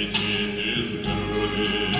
летит из груди.